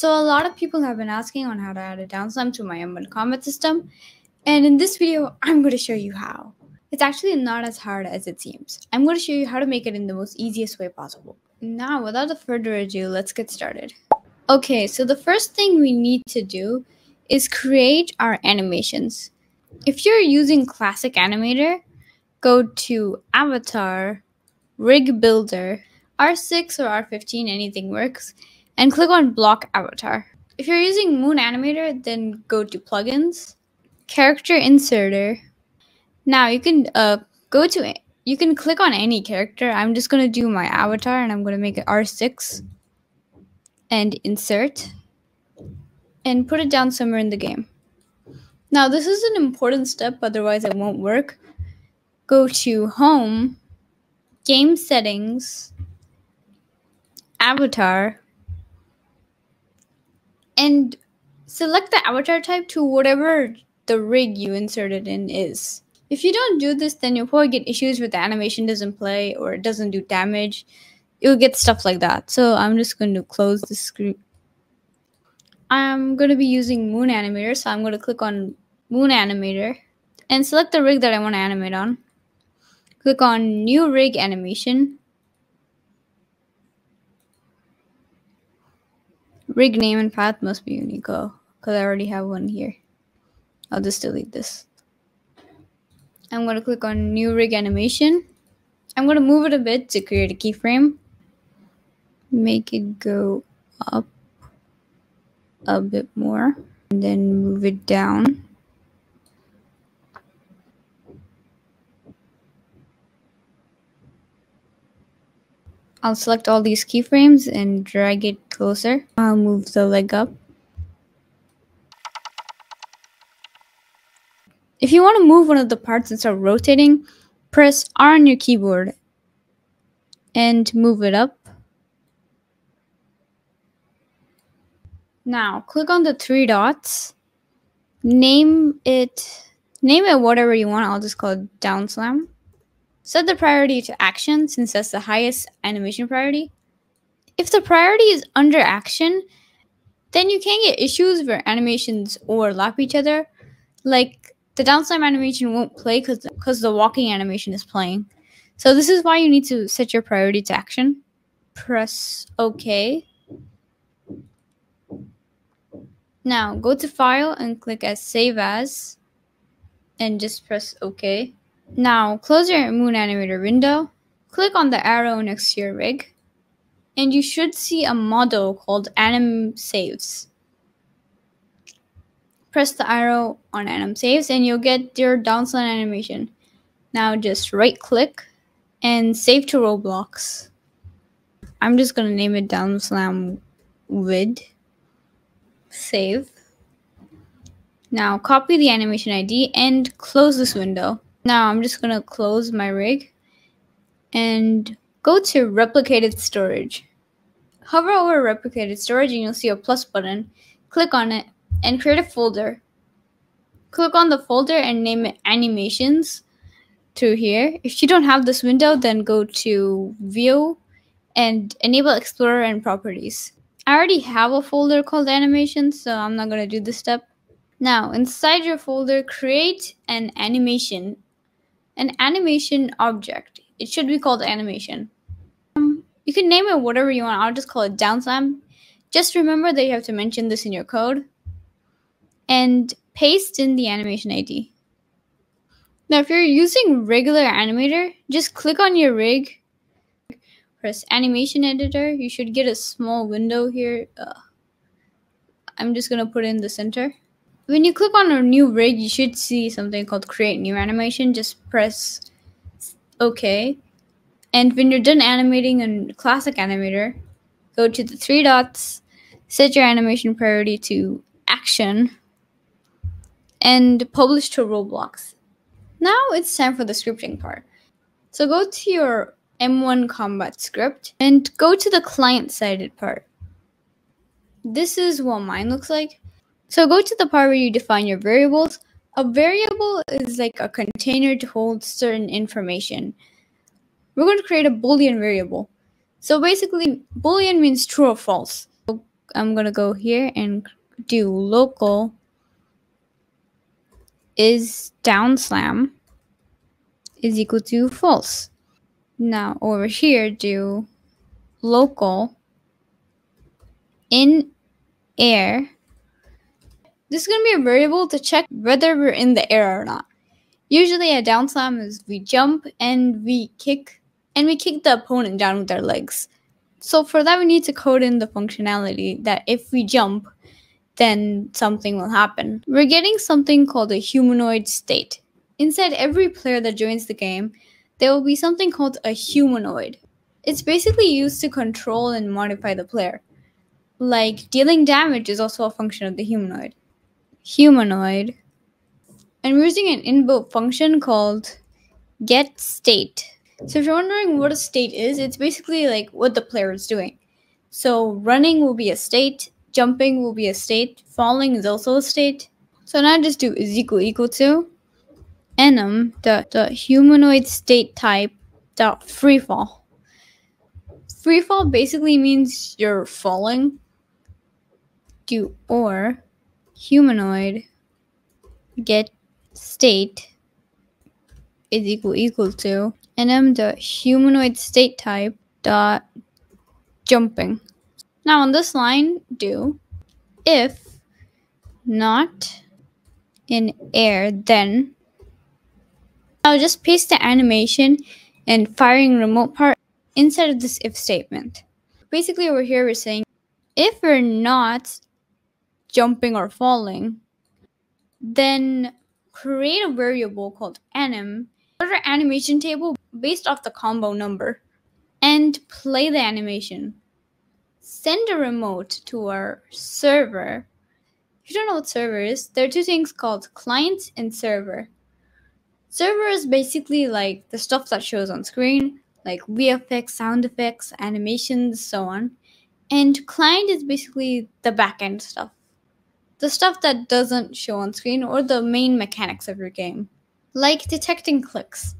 So a lot of people have been asking on how to add a downslam to my M1 combat system, and in this video, I'm going to show you how. It's actually not as hard as it seems. I'm going to show you how to make it in the most easiest way possible. Now, without further ado, let's get started. Okay, so the first thing we need to do is create our animations. If you're using Classic Animator, go to Avatar, Rig Builder, R6 or R15, anything works, and click on Block Avatar. If you're using Moon Animator, then go to Plugins, Character Inserter. Now you can uh, go to you can click on any character. I'm just gonna do my avatar and I'm gonna make it R6 and insert and put it down somewhere in the game. Now this is an important step, otherwise it won't work. Go to Home, Game Settings, Avatar, and select the avatar type to whatever the rig you inserted in is. If you don't do this, then you'll probably get issues with the animation doesn't play or it doesn't do damage. You'll get stuff like that. So I'm just going to close the screen. I'm going to be using Moon Animator, so I'm going to click on Moon Animator and select the rig that I want to animate on. Click on New Rig Animation Rig name and path must be unique. Oh, because I already have one here. I'll just delete this. I'm going to click on new rig animation. I'm going to move it a bit to create a keyframe. Make it go up a bit more. And then move it down. I'll select all these keyframes and drag it closer. I'll move the leg up. If you want to move one of the parts and start rotating, press R on your keyboard and move it up. Now, click on the three dots. Name it name it whatever you want. I'll just call it down slam. Set the priority to action since that's the highest animation priority. If the priority is under action, then you can get issues where animations overlap each other. Like the down slam animation won't play because because the walking animation is playing. So this is why you need to set your priority to action. Press OK. Now go to File and click as Save As and just press OK. Now close your Moon Animator window, click on the arrow next to your rig, and you should see a model called Anim Saves. Press the arrow on Anim Saves and you'll get your downslam animation. Now just right click and save to Roblox. I'm just gonna name it downslam vid. Save. Now copy the animation ID and close this window. Now I'm just going to close my rig and go to replicated storage. Hover over replicated storage and you'll see a plus button. Click on it and create a folder. Click on the folder and name it animations through here. If you don't have this window, then go to view and enable explorer and properties. I already have a folder called animations, so I'm not going to do this step. Now, inside your folder, create an animation an animation object. It should be called animation. Um, you can name it whatever you want. I'll just call it downslam. Just remember that you have to mention this in your code and paste in the animation ID. Now, if you're using regular animator, just click on your rig, press animation editor. You should get a small window here. Uh, I'm just going to put in the center. When you click on a new rig, you should see something called create new animation. Just press OK. And when you're done animating in Classic Animator, go to the three dots, set your animation priority to action, and publish to Roblox. Now it's time for the scripting part. So go to your M1 combat script and go to the client sided part. This is what mine looks like. So go to the part where you define your variables. A variable is like a container to hold certain information. We're going to create a boolean variable. So basically, boolean means true or false. I'm gonna go here and do local is down slam is equal to false. Now over here do local in air. This is going to be a variable to check whether we're in the air or not. Usually a down slam is we jump and we kick and we kick the opponent down with our legs. So for that we need to code in the functionality that if we jump then something will happen. We're getting something called a humanoid state. Inside every player that joins the game, there will be something called a humanoid. It's basically used to control and modify the player. Like dealing damage is also a function of the humanoid. Humanoid. And we're using an inbuilt function called get state. So if you're wondering what a state is, it's basically like what the player is doing. So running will be a state, jumping will be a state, falling is also a state. So now just do is equal equal to enum the, the humanoid state type dot freefall. Freefall basically means you're falling. Do or humanoid get state is equal equal to enum the humanoid state type dot jumping. Now on this line, do if not in air, then I'll just paste the animation and firing remote part inside of this if statement. Basically over here we're saying if we're not jumping or falling, then create a variable called anim, order animation table based off the combo number, and play the animation. Send a remote to our server. If you don't know what server is, there are two things called client and server. Server is basically like the stuff that shows on screen, like VFX, sound effects, animations, so on. And client is basically the backend stuff the stuff that doesn't show on screen or the main mechanics of your game, like detecting clicks.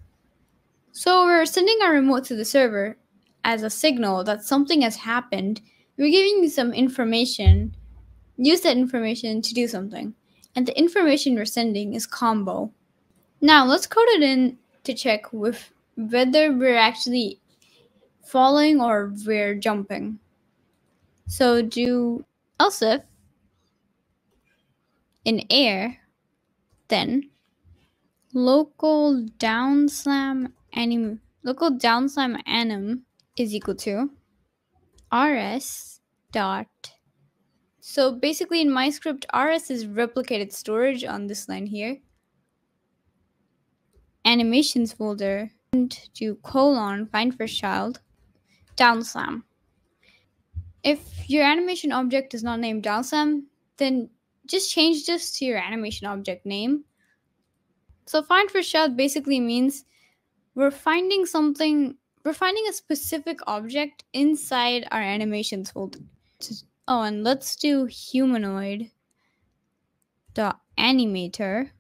So we're sending our remote to the server as a signal that something has happened. We're giving you some information. Use that information to do something. And the information we're sending is combo. Now let's code it in to check with whether we're actually falling or we're jumping. So do else if in air, then local downslam anim local downslam anim is equal to rs dot. So basically in my script rs is replicated storage on this line here. Animations folder and do colon find first child downslam if your animation object is not named downslam then just change this to your animation object name. So find first child basically means we're finding something, we're finding a specific object inside our animations folder. Oh, and let's do humanoid dot animator.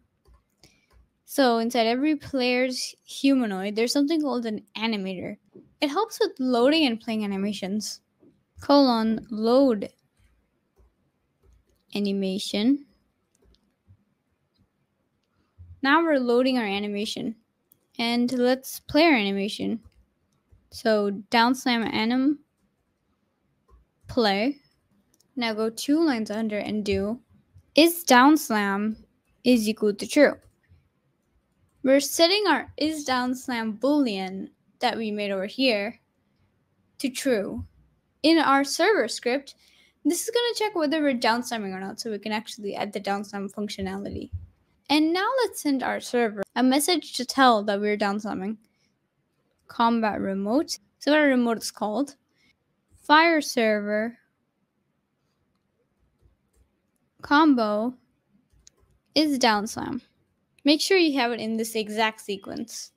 So inside every player's humanoid, there's something called an animator. It helps with loading and playing animations. Colon load animation. Now we're loading our animation. And let's play our animation. So down slam anim play. Now go two lines under and do is down slam is equal to true. We're setting our is down slam boolean that we made over here to true. In our server script, this is going to check whether we're downslamming or not so we can actually add the downslam functionality. And now let's send our server a message to tell that we're downslamming. Combat remote. So what our remote is called. Fire server. Combo is downslam. Make sure you have it in this exact sequence.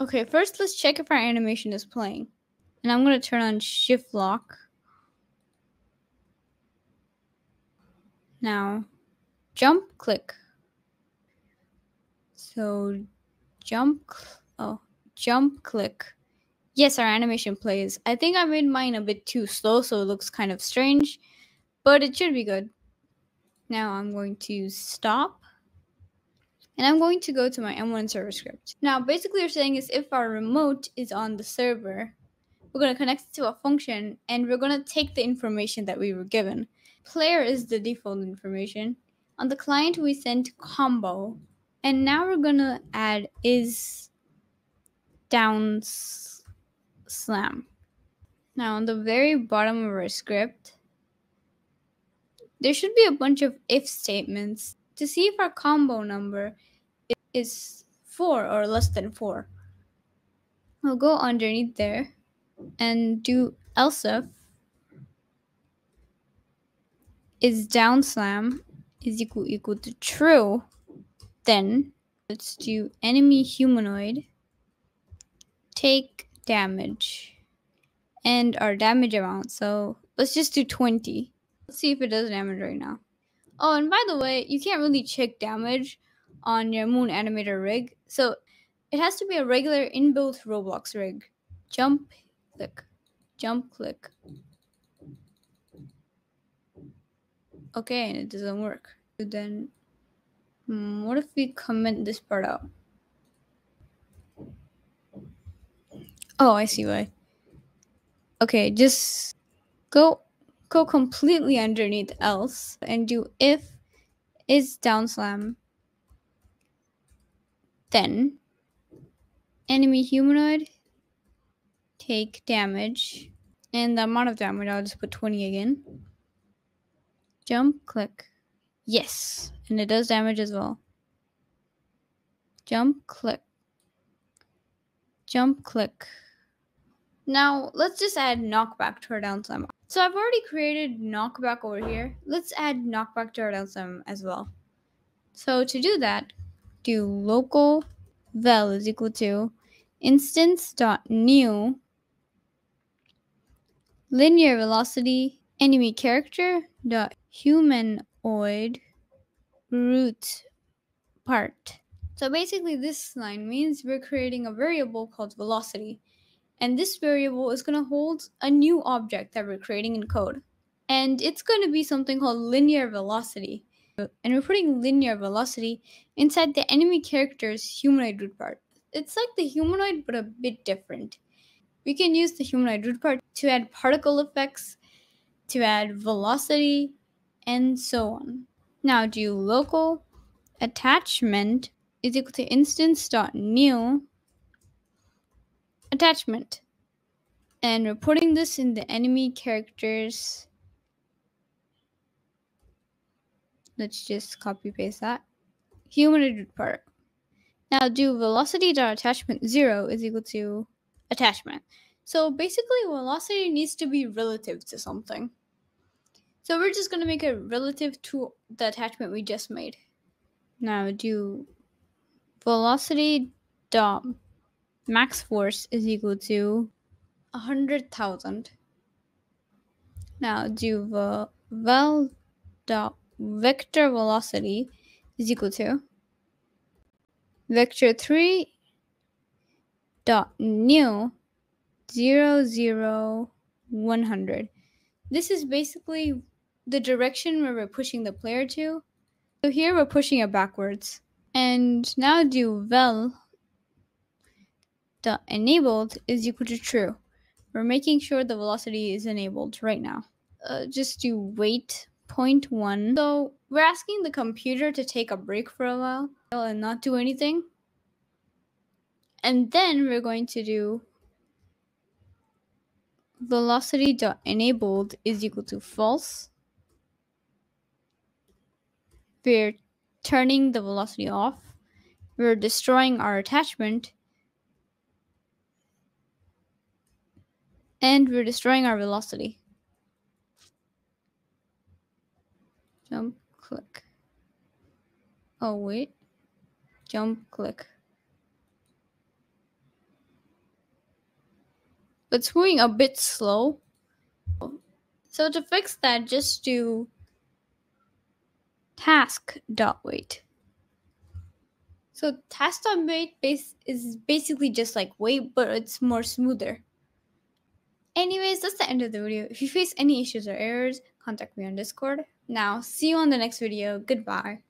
Okay, first let's check if our animation is playing. And I'm going to turn on shift lock. Now, jump click. So, jump, oh, jump click. Yes, our animation plays. I think I made mine a bit too slow, so it looks kind of strange. but it should be good. Now I'm going to stop and I'm going to go to my M1 server script. Now, basically, you're saying is if our remote is on the server, we're going to connect it to a function and we're going to take the information that we were given. Player is the default information. On the client, we sent combo. And now we're going to add is down slam. Now, on the very bottom of our script, there should be a bunch of if statements to see if our combo number is 4 or less than 4. We'll go underneath there and do else if is down slam is equal equal to true, then let's do enemy humanoid take damage and our damage amount. So let's just do 20. Let's see if it does damage right now. Oh, and by the way, you can't really check damage on your Moon Animator rig. So it has to be a regular inbuilt Roblox rig. Jump, click, jump, click. Okay, and it doesn't work. Then, hmm, what if we comment this part out? Oh, I see why. Okay, just go go completely underneath else and do if is down slam then enemy humanoid take damage and the amount of damage I'll just put 20 again jump click. Yes and it does damage as well. Jump click. Jump click. Now let's just add knockback to our down slam so I've already created knockback over here. Let's add knockback to our down slam as well. So to do that, do local vel is equal to instance dot new linear velocity enemy character dot humanoid root part. So basically this line means we're creating a variable called velocity and this variable is going to hold a new object that we're creating in code. And it's going to be something called linear velocity. And we're putting linear velocity inside the enemy character's humanoid root part. It's like the humanoid, but a bit different. We can use the humanoid root part to add particle effects, to add velocity, and so on. Now do local attachment is equal to instance.new attachment. And we're putting this in the enemy characters. Let's just copy paste that. Humanoid part. Now do velocity dot attachment zero is equal to attachment. So basically velocity needs to be relative to something. So we're just gonna make it relative to the attachment we just made. Now do velocity dot max force is equal to 100,000. Now do the vel dot vector velocity is equal to vector 3 dot new 0 0 100 this is basically the direction where we're pushing the player to so here we're pushing it backwards and now do vel the enabled is equal to true. We're making sure the velocity is enabled right now. Uh, just do wait point one. So we're asking the computer to take a break for a while and not do anything. And then we're going to do velocity dot enabled is equal to false. We're turning the velocity off. We're destroying our attachment And we're destroying our velocity. Jump, click. Oh, wait. Jump, click. It's moving a bit slow. So to fix that, just do task wait. So task wait base is basically just like wait, but it's more smoother. Anyways, that's the end of the video. If you face any issues or errors, contact me on Discord. Now, see you on the next video. Goodbye.